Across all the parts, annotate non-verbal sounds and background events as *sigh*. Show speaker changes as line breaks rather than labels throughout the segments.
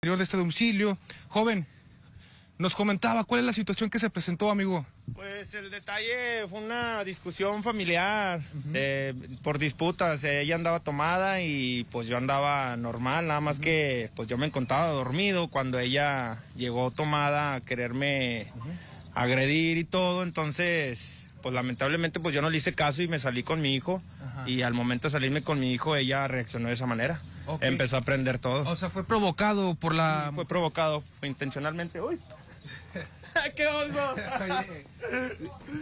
de este domicilio. Joven, nos comentaba cuál es la situación que se presentó, amigo.
Pues el detalle fue una discusión familiar eh, por disputas. Ella andaba tomada y pues yo andaba normal, nada más que pues yo me encontraba dormido cuando ella llegó tomada a quererme agredir y todo. Entonces, pues lamentablemente pues yo no le hice caso y me salí con mi hijo. Y al momento de salirme con mi hijo, ella reaccionó de esa manera. Empezó a aprender todo.
O sea, fue provocado por la...
Fue provocado fue intencionalmente. ¡Uy! *laughs* ¡Qué oso!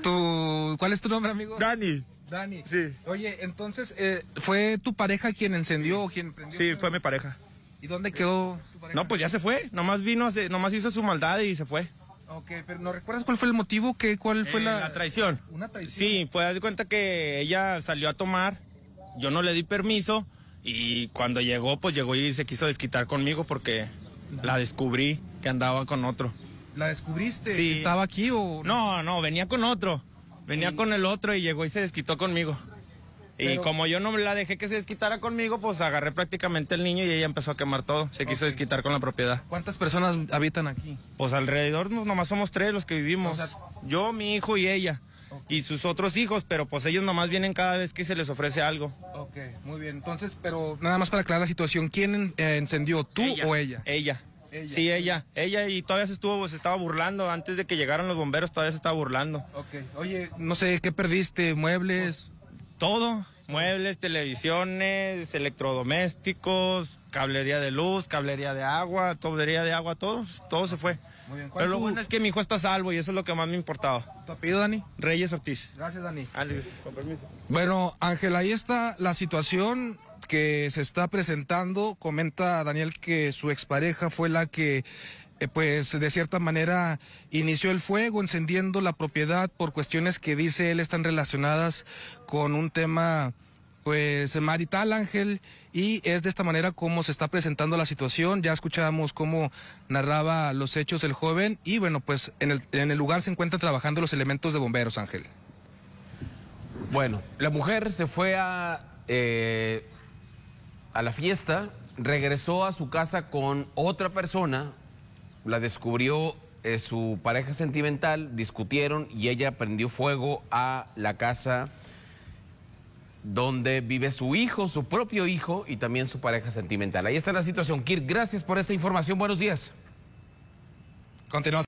Tu... ¿Cuál es tu nombre, amigo?
Dani.
Dani.
Sí.
Oye, entonces, eh, ¿fue tu pareja quien encendió o quien prendió?
Sí, fue mi pareja.
¿Y dónde quedó tu pareja?
No, pues ya se fue. Nomás vino, nomás hizo su maldad y se fue.
Ok, pero ¿no recuerdas cuál fue el motivo? ¿Qué, ¿Cuál fue
Eh,
la...
traición.
Una traición.
Sí, pues haz de cuenta que ella salió a tomar, yo no le di permiso y cuando llegó, pues llegó y se quiso desquitar conmigo porque la descubrí que andaba con otro.
¿La descubriste?
Sí.
¿Estaba aquí o...?
No, no, venía con otro. Venía con el otro y llegó y se desquitó conmigo. Y como yo no la dejé que se desquitara conmigo, pues agarré prácticamente el niño y ella empezó a quemar todo. Se quiso desquitar con la propiedad.
¿Cuántas personas habitan aquí?
Pues alrededor nos- nomás somos tres los que vivimos.
O sea-
Yo, mi hijo y ella. Y sus otros hijos, pero pues ellos nomás vienen cada vez que se les ofrece algo.
Ok, muy bien. Entonces, pero nada más para aclarar la situación, ¿quién eh, encendió, tú o ella?
Ella.
Ella.
Sí, ella. Ella y todavía se estuvo, se estaba burlando. Antes de que llegaran los bomberos todavía se estaba burlando.
Ok. Oye, no sé, ¿qué perdiste? ¿Muebles?
Todo. Muebles, televisiones, electrodomésticos, cablería de luz, cablería de agua, tubería de agua, todo, todo se fue.
Muy bien. ¿Cuál
Pero lo
tu-
bueno es que mi hijo está a salvo y eso es lo que más me importaba.
¿Tu apellido, Dani?
Reyes Ortiz.
Gracias, Dani.
Ale, con permiso.
Bueno, Ángel, ahí está la situación que se está presentando. Comenta Daniel que su expareja fue la que, pues, de cierta manera inició el fuego, encendiendo la propiedad por cuestiones que dice él están relacionadas con un tema, pues, marital, Ángel, y es de esta manera como se está presentando la situación. Ya escuchábamos cómo narraba los hechos el joven, y bueno, pues, en el, en el lugar se encuentran trabajando los elementos de bomberos, Ángel.
Bueno, la mujer se fue a, eh, a la fiesta, regresó a su casa con otra persona, la descubrió eh, su pareja sentimental, discutieron y ella prendió fuego a la casa donde vive su hijo, su propio hijo y también su pareja sentimental. Ahí está la situación. Kirk, gracias por esta información. Buenos días.
Continuamos.